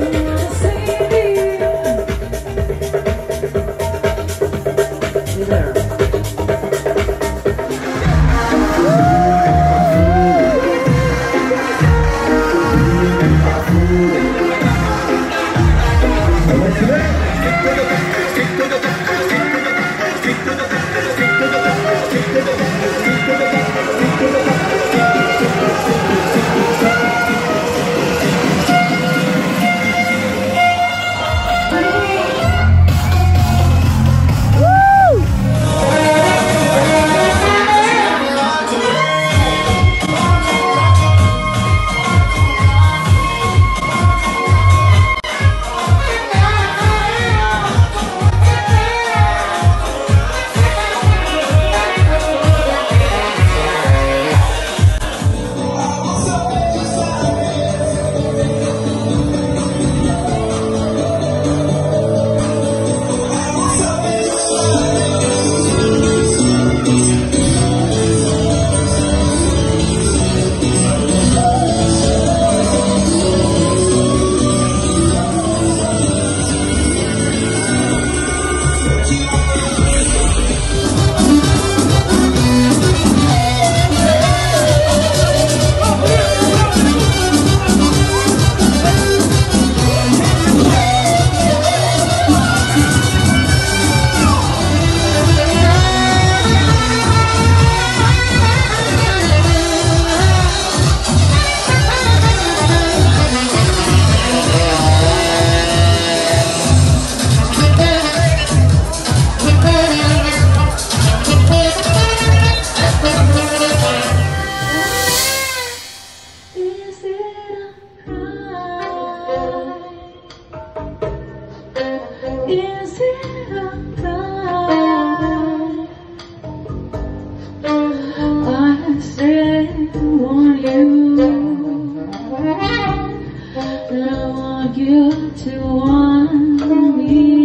Let's you to want me.